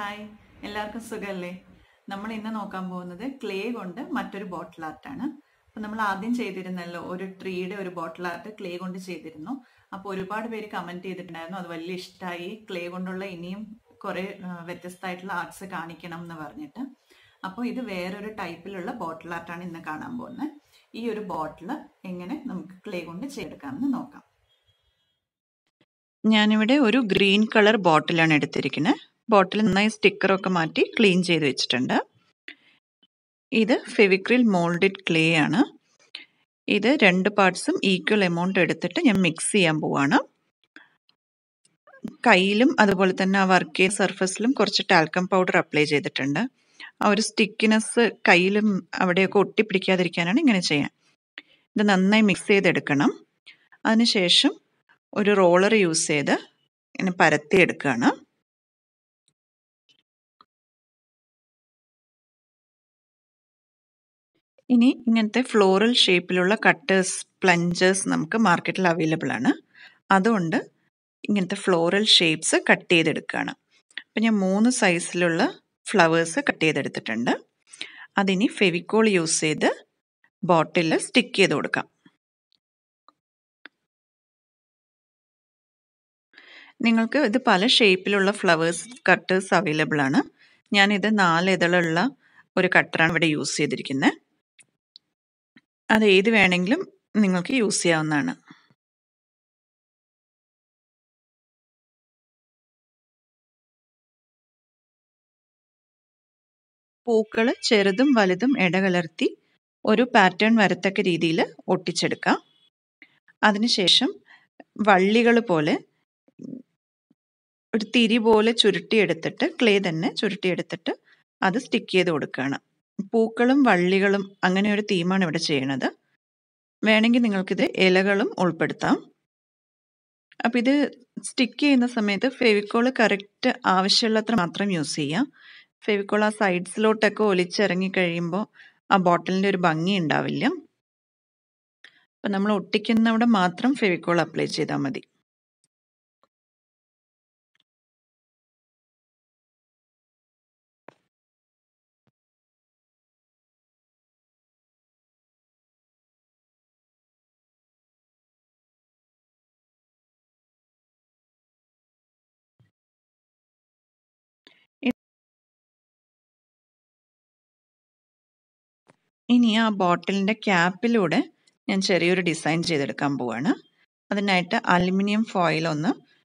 Hi. എല്ലാവർക്കും സുഖമല്ലേ നമ്മൾ ഇന്ന് നോക്കാൻ പോകുന്നത് ക്ലേ കൊണ്ട് മറ്റൊരു ബോട്ടിൽ ആർട്ടാണ് അപ്പോൾ നമ്മൾ ആദ്യം ചെയ്തിരുന്നല്ലോ ഒരു ട്രീയുടെ ഒരു ബോട്ടിൽ ആർട്ട് ക്ലേ കൊണ്ട് ചെയ്തിരുന്നു. അപ്പോൾ ഒരുപാട് പേര് കമന്റ് ചെയ്തിട്ടുണ്ടായിരുന്നു അത് വലിയ ഇഷ്ടമായി ക്ലേ കൊണ്ടുള്ള ഇനിയും കുറേ വ്യത്യസ്തമായിട്ടുള്ള ആർട്സ് കാണിക്കണം എന്ന് പറഞ്ഞിട്ട്. അപ്പോൾ ഇത് വേറൊരു ടൈപ്പിലുള്ള ബോട്ടിൽ ആർട്ടാണ് ഇന്ന് കാണാൻ പോകുന്നത്. ഈ ഒരു ബോട്ടിൽ എങ്ങനെ നമുക്ക് ക്ലേ കൊണ്ട് ചെയ്തെടുക്കാമെന്ന് നോക്കാം. ഞാനിവിടെ ഒരു ഗ്രീൻ കളർ ബോട്ടിലാണ് എടുത്തിരിക്കുന്നത്. ബോട്ടിൽ നന്നായി സ്റ്റിക്കറൊക്കെ മാറ്റി ക്ലീൻ ചെയ്ത് വെച്ചിട്ടുണ്ട്. ഇത് ഫെവിക്രിൽ മോൾഡഡ് ക്ലേ ആണ്. ഇത് രണ്ട് പാർട്സും ഈക്വൽ എമൗണ്ട് എടുത്തിട്ട് ഞാൻ മിക്സ് ചെയ്യാൻ പോവാണ്. കയ്യിലും അതുപോലെ തന്നെ ആ വർക്ക് ചെയ്ത സർഫസിലും കുറച്ച് ടാൽക്കം പൗഡർ അപ്ലൈ ചെയ്തിട്ടുണ്ട്. ആ ഒരു സ്റ്റിക്കിനെസ് കയ്യിലും അവിടെയൊക്കെ ഒട്ടിപ്പിടിക്കാതിരിക്കാനാണ് ഇങ്ങനെ ചെയ്യാൻ. ഇത് നന്നായി മിക്സ് ചെയ്തെടുക്കണം. അതിനുശേഷം ഒരു റോളർ യൂസ് ചെയ്ത് ഇങ്ങനെ പരത്തിയെടുക്കുകയാണ് ഇനി ഇങ്ങനത്തെ ഫ്ലോറൽ ഷേപ്പിലുള്ള കട്ടേഴ്സ് പ്ലഞ്ചേഴ്സ് നമുക്ക് മാർക്കറ്റിൽ അവൈലബിൾ ആണ്. അതുകൊണ്ട് ഇങ്ങനത്തെ ഫ്ലോറൽ ഷേപ്സ് കട്ട് ചെയ്തെടുക്കുകയാണ് അപ്പം ഞാൻ മൂന്ന് സൈസിലുള്ള ഫ്ലവേഴ്സ് കട്ട് ചെയ്തെടുത്തിട്ടുണ്ട്. അതിനി ഫെവിക്കോൾ യൂസ് ചെയ്ത് ബോട്ടിലിൽ സ്റ്റിക്ക് ചെയ്ത് കൊടുക്കാം. നിങ്ങൾക്ക് ഇത് പല ഷേപ്പിലുള്ള ഫ്ലവേഴ്സ് കട്ടേഴ്സ് അവൈലബിൾ ആണ്. ഞാനിത് നാല് ഇതളുള്ള ഒരു കട്ടറാണ് ഇവിടെ യൂസ് ചെയ്തിരിക്കുന്നത് അത് ഏത് വേണമെങ്കിലും നിങ്ങൾക്ക് യൂസ് ചെയ്യാവുന്നതാണ്. പൂക്കൾ ചെറുതും വലുതും ഇടകലർത്തി ഒരു പാറ്റേൺ വരത്തക്ക രീതിയിൽ ഒട്ടിച്ചെടുക്കാം. അതിനുശേഷം വള്ളികൾ പോലെ ഒരു തിരി പോലെ ചുരുട്ടിയെടുത്തിട്ട് ക്ലേ തന്നെ ചുരുട്ടിയെടുത്തിട്ട് അത് സ്റ്റിക്ക് ചെയ്ത് കൊടുക്കുകയാണ്. പൂക്കളും വള്ളികളും അങ്ങനെ ഒരു തീമാണ് ഇവിടെ ചെയ്യണത് വേണമെങ്കിൽ നിങ്ങൾക്കിത് ഇലകളും ഉൾപ്പെടുത്താം. അപ്പം ഇത് സ്റ്റിക്ക് ചെയ്യുന്ന സമയത്ത് ഫെവിക്കോൾ കറക്റ്റ് ആവശ്യമുള്ളത്ര മാത്രം യൂസ് ചെയ്യാം. ഫെവിക്കോൾ ആ സൈഡ്സിലോട്ടൊക്കെ ഒലിച്ചിറങ്ങി കഴിയുമ്പോൾ ആ ബോട്ടിലിന്റെ ഒരു ഭംഗി ഉണ്ടാവില്ല. അപ്പം നമ്മൾ ഒട്ടിക്കുന്നവിടെ മാത്രം ഫെവിക്കോൾ അപ്ലൈ ചെയ്താൽ മതി. ഇനി ആ ബോട്ടിലിന്റെ ക്യാപ്പിലൂടെ ഞാൻ ചെറിയൊരു ഡിസൈൻ ചെയ്തെടുക്കാൻ പോവാണ്. അതിനായിട്ട് അലുമിനിയം ഫോയിൽ ഒന്ന്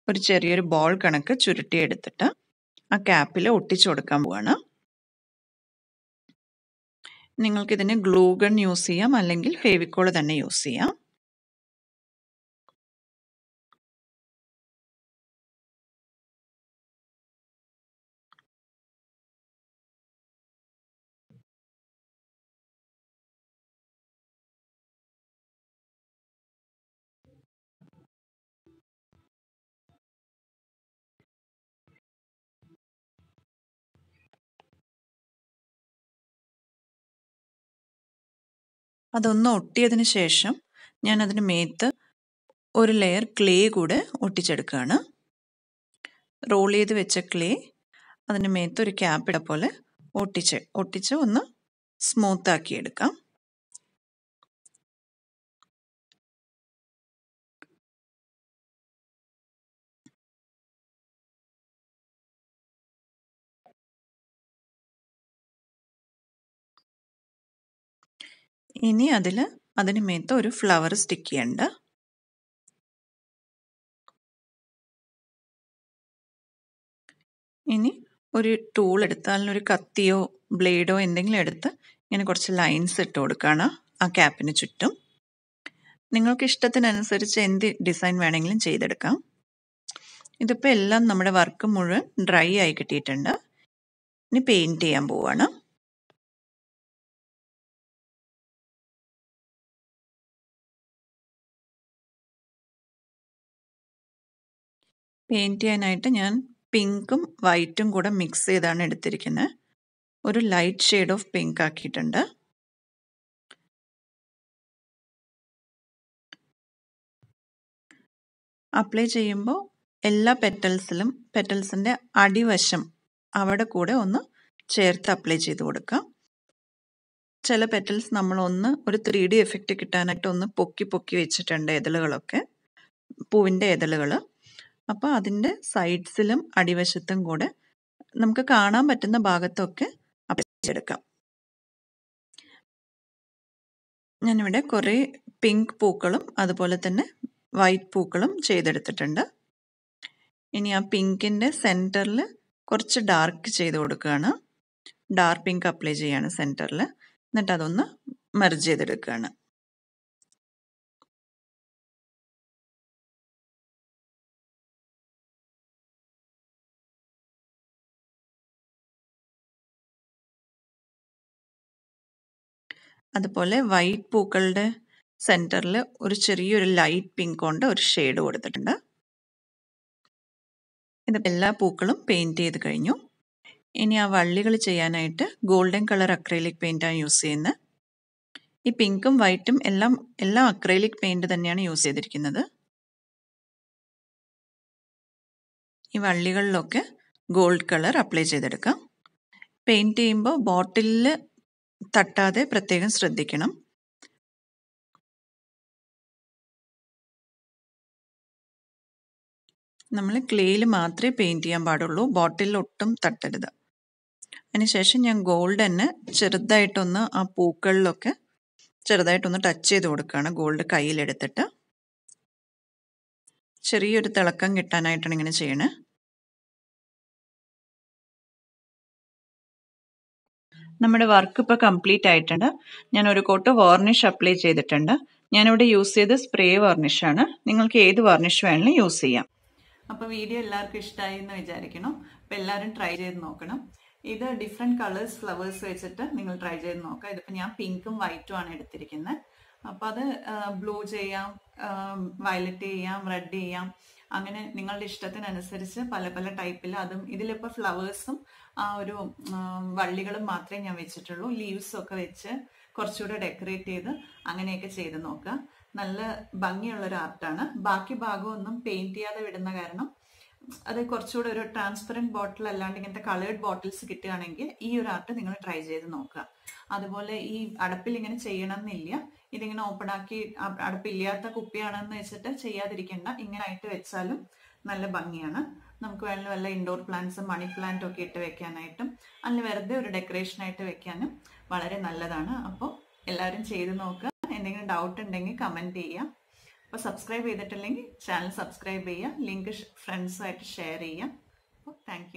ഒരു ചെറിയൊരു ബോൾ കണക്ക് ചുരുട്ടിയെടുത്തിട്ട് ആ ക്യാപ്പിൽ ഒട്ടിച്ചു കൊടുക്കാൻ പോവാണ്. നിങ്ങൾക്കിതിന് ഗ്ലൂ ഗൺ യൂസ് ചെയ്യാം അല്ലെങ്കിൽ ഫേവിക്കോൾ തന്നെ യൂസ് ചെയ്യാം. അതൊന്ന് ഒട്ടിയതിന് ശേഷം ഞാൻ അതിന് മേത്ത് ഒരു ലെയർ ക്ലേ കൂടെ ഒട്ടിച്ചെടുക്കുകയാണ്. റോൾ ചെയ്ത് വെച്ച ക്ലേ അതിന് മേത്ത് ഒരു ക്യാപ്പിട പോലെ ഒട്ടിച്ച് ഒട്ടിച്ച് ഒന്ന് സ്മൂത്ത് ആക്കി എടുക്കാം ഇനി അതിൽ അതിന് മേത്ത് ഒരു ഫ്ലവർ സ്റ്റിക്ക് ചെയ്യണ്ട. ഇനി ഒരു ടൂൾ എടുത്ത് അതിനൊരു കത്തിയോ ബ്ലേഡോ എന്തെങ്കിലും എടുത്ത് ഇങ്ങനെ കുറച്ച് ലൈൻസ് ഇട്ട് കൊടുക്കുകയാണ് ആ ക്യാപ്പിന് ചുറ്റും. നിങ്ങൾക്ക് ഇഷ്ടത്തിനനുസരിച്ച് എന്ത് ഡിസൈൻ വേണമെങ്കിലും ചെയ്തെടുക്കാം. ഇതിപ്പോൾ എല്ലാം നമ്മുടെ വർക്ക് മുഴുവൻ ഡ്രൈ ആയി കിട്ടിയിട്ടുണ്ട്. ഇനി പെയിന്റ് ചെയ്യാൻ പോവാണ്. പെയിന്റ് ചെയ്യാനായിട്ട് ഞാൻ പിങ്കും വൈറ്റും കൂടെ മിക്സ് ചെയ്താണ് എടുത്തിരിക്കുന്നത് ഒരു ലൈറ്റ് ഷെയ്ഡ് ഓഫ് പിങ്ക് ആക്കിയിട്ടുണ്ട്. അപ്ലൈ ചെയ്യുമ്പോൾ എല്ലാ പെറ്റൽസിലും പെറ്റൽസിന്റെ അടിവശം അവിടെ കൂടെ ഒന്ന് ചേർത്ത് അപ്ലൈ ചെയ്ത് കൊടുക്കാം ചില പെറ്റൽസ് നമ്മളൊന്ന് ഒരു ത്രീ ഡി എഫക്റ്റ് കിട്ടാനായിട്ട് ഒന്ന് പൊക്കി പൊക്കി വെച്ചിട്ടുണ്ട് ഇതളുകളൊക്കെ. പൂവിന്റെ ഇതളുകൾ അപ്പോൾ അതിന്റെ സൈഡ്സിലും അടിവശത്തും കൂടെ നമുക്ക് കാണാൻ പറ്റുന്ന ഭാഗത്തൊക്കെ അപ്പിച്ചെടുക്കാം ഞാനിവിടെ കുറേ പിങ്ക് പൂക്കളും അതുപോലെ തന്നെ വൈറ്റ് പൂക്കളും ചെയ്തെടുത്തിട്ടുണ്ട്. ഇനി ആ പിങ്കിന്റെ സെന്ററിൽ കുറച്ച് ഡാർക്ക് ചെയ്ത് കൊടുക്കുകയാണ്. ഡാർക്ക് പിങ്ക് അപ്ലൈ ചെയ്യാണ് സെന്ററിൽ എന്നിട്ട് അതൊന്ന് മെർജ് ചെയ്തെടുക്കുകയാണ്. അതുപോലെ വൈറ്റ് പൂക്കളുടെ സെന്ററിൽ ഒരു ചെറിയൊരു ലൈറ്റ് പിങ്ക് കൊണ്ട് ഒരു ഷെയ്ഡ് കൊടുത്തിട്ടുണ്ട്. ഇത് എല്ലാ പൂക്കളും പെയിന്റ് ചെയ്ത് കഴിഞ്ഞു. ഇനി ആ വള്ളികൾ ചെയ്യാനായിട്ട് ഗോൾഡൻ കളർ അക്രൈലിക് പെയിന്റാണ് യൂസ് ചെയ്യുന്നത്. ഈ പിങ്കും വൈറ്റും എല്ലാം എല്ലാം അക്രൈലിക് പെയിന്റ് തന്നെയാണ് യൂസ് ചെയ്തിരിക്കുന്നത്. ഈ വള്ളികളിലൊക്കെ ഗോൾഡ് കളർ അപ്ലൈ ചെയ്തെടുക്കാം. പെയിന്റ് ചെയ്യുമ്പോൾ ബോട്ടിലിൽ തട്ടാതെ പ്രത്യേകം ശ്രദ്ധിക്കണം. നമ്മൾ ക്ലേയിൽ മാത്രമേ പെയിന്റ് ചെയ്യാൻ പാടുള്ളൂ. ബോട്ടിലിൽ ഒട്ടും തട്ടരുത്. അതിനുശേഷം ഞാൻ ഗോൾഡ് തന്നെ ചെറുതായിട്ടൊന്ന് ആ പൂക്കളിലൊക്കെ ചെറുതായിട്ടൊന്ന് ടച്ച് ചെയ്ത് കൊടുക്കുകയാണ്. ഗോൾഡ് കയ്യിലെടുത്തിട്ട്. ചെറിയൊരു തിളക്കം കിട്ടാനായിട്ടാണ് ഇങ്ങനെ ചെയ്യണേ. നമ്മുടെ വർക്ക് ഇപ്പോൾ കംപ്ലീറ്റ് ആയിട്ടുണ്ട്. ഞാൻ ഒരു കോട്ട് വാർണിഷ് അപ്ലൈ ചെയ്തിട്ടുണ്ട്. ഞാനിവിടെ യൂസ് ചെയ്ത് സ്പ്രേ വാർണിഷാണ് നിങ്ങൾക്ക് ഏത് വാർണിഷ് വേണമെങ്കിലും യൂസ് ചെയ്യാം. അപ്പോൾ വീഡിയോ എല്ലാവർക്കും ഇഷ്ടമായി എന്ന് വിചാരിക്കണം അപ്പോൾ എല്ലാവരും ട്രൈ ചെയ്ത് നോക്കണം. ഇത് ഡിഫറെന്റ് കളേഴ്സ് ഫ്ലവേഴ്സ് വെച്ചിട്ട് നിങ്ങൾ ട്രൈ ചെയ്ത് നോക്കാം. ഇതിപ്പോൾ ഞാൻ പിങ്കും വൈറ്റും ആണ് എടുത്തിരിക്കുന്നത്. അപ്പോൾ അത് ബ്ലൂ ചെയ്യാം വയലറ്റ് ചെയ്യാം റെഡ് ചെയ്യാം അങ്ങനെ നിങ്ങളുടെ ഇഷ്ടത്തിനനുസരിച്ച് പല പല ടൈപ്പിൽ അതും ഇതിലിപ്പോൾ ഫ്ലവേഴ്സും ആ ഒരു വള്ളികളും മാത്രമേ ഞാൻ വെച്ചിട്ടുള്ളൂ. ലീവ്സും ഒക്കെ വെച്ച് കുറച്ചുകൂടെ ഡെക്കറേറ്റ് ചെയ്ത് അങ്ങനെയൊക്കെ ചെയ്ത് നോക്കുക. നല്ല ഭംഗിയുള്ളൊരു ആർട്ടാണ്. ബാക്കി ഭാഗമൊന്നും പെയിന്റ് ചെയ്യാതെ വിടുന്ന കാരണം അത് കുറച്ചുകൂടെ ഒരു ട്രാൻസ്പെറന്റ് ബോട്ടിൽ അല്ലാണ്ട് ഇങ്ങനത്തെ കളേർഡ് ബോട്ടിൽസ് കിട്ടുകയാണെങ്കിൽ ഈ ഒരു ആർട്ട് നിങ്ങൾ ട്രൈ ചെയ്ത് നോക്കുക. അതുപോലെ ഈ അടപ്പിൽ ഇങ്ങനെ ചെയ്യണം എന്നില്ല ഇതിങ്ങനെ ഓപ്പൺ ആക്കി അടപ്പില്ലാത്ത കുപ്പിയാണെന്ന് വെച്ചിട്ട് ചെയ്യാതിരിക്കേണ്ട. ഇങ്ങനെ ആയിട്ട് വെച്ചാലും നല്ല ഭംഗിയാണ്. നമുക്ക് വേണമെങ്കിൽ വല്ല ഇൻഡോർ പ്ലാന്റ്സ് മണി പ്ലാന്റ് ഒക്കെ ഇട്ട് വെക്കാനായിട്ടും അല്ലെങ്കിൽ വെറുതെ ഒരു ഡെക്കറേഷൻ ആയിട്ട് വെക്കാനും വളരെ നല്ലതാണ്. അപ്പോൾ എല്ലാവരും ചെയ്ത് നോക്കുക. എന്തെങ്കിലും ഡൗട്ട് ഉണ്ടെങ്കിൽ കമന്റ് ചെയ്യുക. അപ്പോൾ സബ്സ്ക്രൈബ് ചെയ്തിട്ടില്ലെങ്കിൽ ചാനൽ സബ്സ്ക്രൈബ് ചെയ്യുക ലിങ്ക് ഫ്രണ്ട്സുമായിട്ട് ഷെയർ ചെയ്യുക. അപ്പോൾ താങ്ക്